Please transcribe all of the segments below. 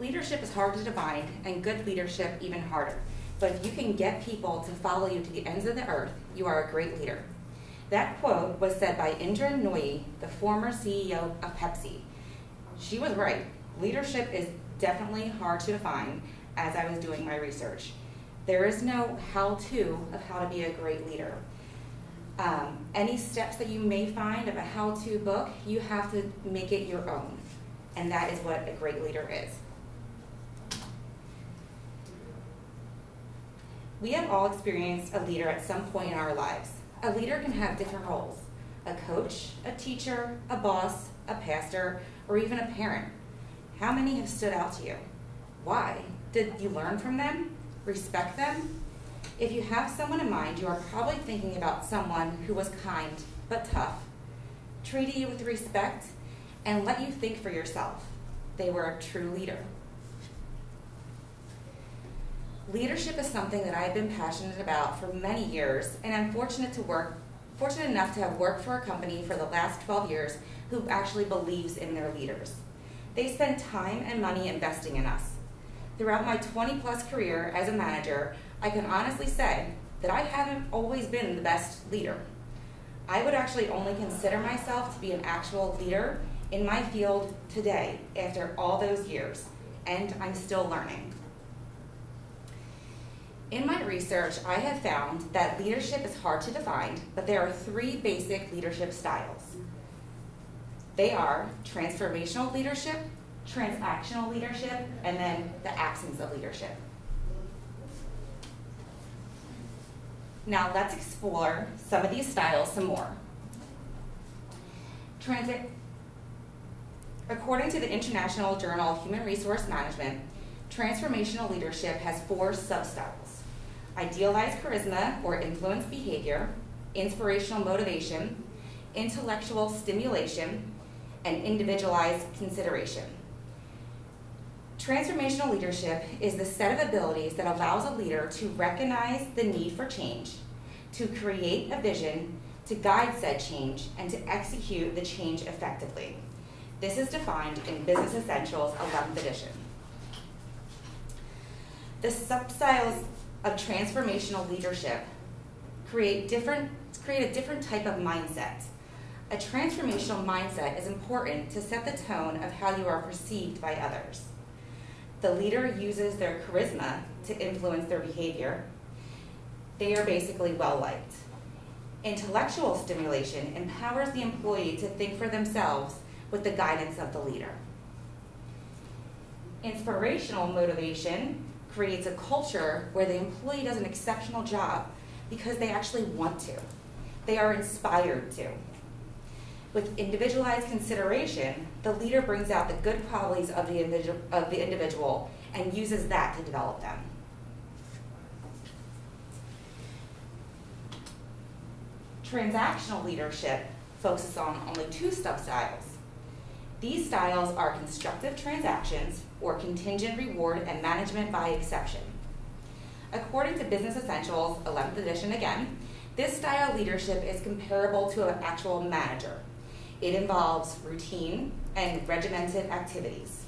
Leadership is hard to define, and good leadership even harder. But if you can get people to follow you to the ends of the earth, you are a great leader. That quote was said by Indra Nooyi, the former CEO of Pepsi. She was right. Leadership is definitely hard to define as I was doing my research. There is no how to of how to be a great leader. Um, any steps that you may find of a how to book, you have to make it your own. And that is what a great leader is. We have all experienced a leader at some point in our lives. A leader can have different roles a coach, a teacher, a boss, a pastor, or even a parent. How many have stood out to you? Why? Did you learn from them? Respect them? If you have someone in mind, you are probably thinking about someone who was kind but tough, treated you with respect, and let you think for yourself. They were a true leader. Leadership is something that I've been passionate about for many years, and I'm fortunate to work, fortunate enough to have worked for a company for the last 12 years who actually believes in their leaders. They spend time and money investing in us. Throughout my 20 plus career as a manager, I can honestly say that I haven't always been the best leader. I would actually only consider myself to be an actual leader in my field today after all those years, and I'm still learning. In my research, I have found that leadership is hard to define, but there are three basic leadership styles. They are transformational leadership, transactional leadership, and then the absence of leadership. Now let's explore some of these styles some more. Transit, according to the International Journal of Human Resource Management, transformational leadership has four substyles. Idealized charisma or influence behavior, inspirational motivation, intellectual stimulation, and individualized consideration. Transformational leadership is the set of abilities that allows a leader to recognize the need for change, to create a vision, to guide said change, and to execute the change effectively. This is defined in Business Essentials 11th edition. The substyles of transformational leadership create different create a different type of mindset. A transformational mindset is important to set the tone of how you are perceived by others. The leader uses their charisma to influence their behavior. They are basically well liked. Intellectual stimulation empowers the employee to think for themselves with the guidance of the leader. Inspirational motivation creates a culture where the employee does an exceptional job because they actually want to. They are inspired to. With individualized consideration, the leader brings out the good qualities of the, individual, of the individual and uses that to develop them. Transactional leadership focuses on only two substyles. These styles are constructive transactions or contingent reward and management by exception. According to Business Essentials, 11th edition again, this style of leadership is comparable to an actual manager. It involves routine and regimented activities.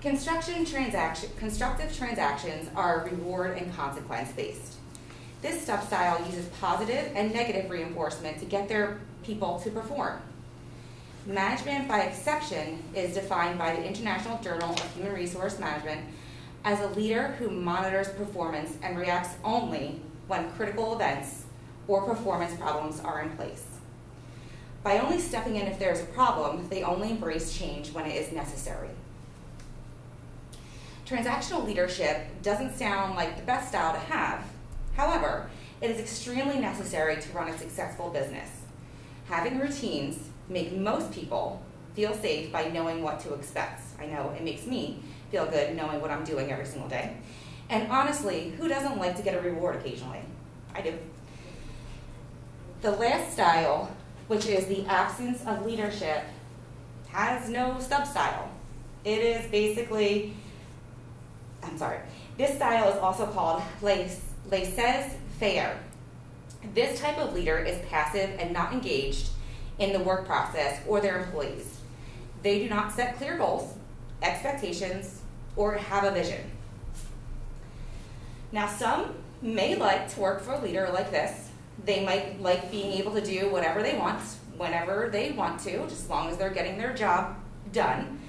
Construction transaction, constructive transactions are reward and consequence based. This style uses positive and negative reinforcement to get their people to perform. Management by exception is defined by the International Journal of Human Resource Management as a leader who monitors performance and reacts only when critical events or performance problems are in place. By only stepping in if there's a problem, they only embrace change when it is necessary. Transactional leadership doesn't sound like the best style to have. However, it is extremely necessary to run a successful business. Having routines make most people feel safe by knowing what to expect. I know it makes me feel good knowing what I'm doing every single day. And honestly, who doesn't like to get a reward occasionally? I do. The last style which is the absence of leadership, has no substyle. It is basically, I'm sorry, this style is also called laissez-faire. This type of leader is passive and not engaged in the work process or their employees. They do not set clear goals, expectations, or have a vision. Now, some may like to work for a leader like this. They might like being able to do whatever they want, whenever they want to, just as long as they're getting their job done.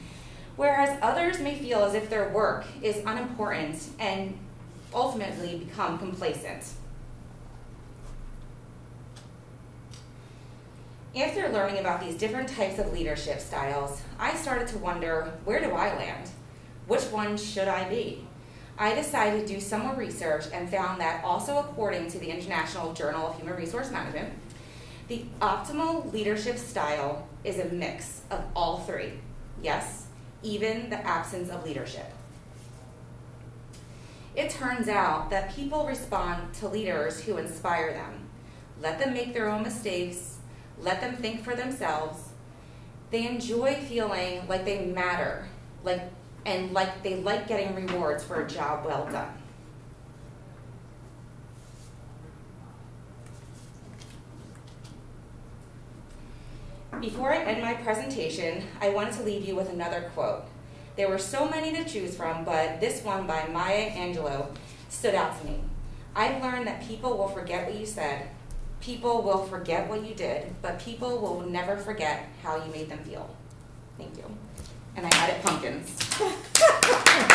Whereas others may feel as if their work is unimportant and ultimately become complacent. After learning about these different types of leadership styles, I started to wonder where do I land? Which one should I be? I decided to do some more research and found that also according to the International Journal of Human Resource Management, the optimal leadership style is a mix of all three. Yes, even the absence of leadership. It turns out that people respond to leaders who inspire them. Let them make their own mistakes, let them think for themselves. They enjoy feeling like they matter, like and like they like getting rewards for a job well done. Before I end my presentation, I wanted to leave you with another quote. There were so many to choose from, but this one by Maya Angelou stood out to me. I've learned that people will forget what you said, people will forget what you did, but people will never forget how you made them feel. Thank you. And I added pumpkins.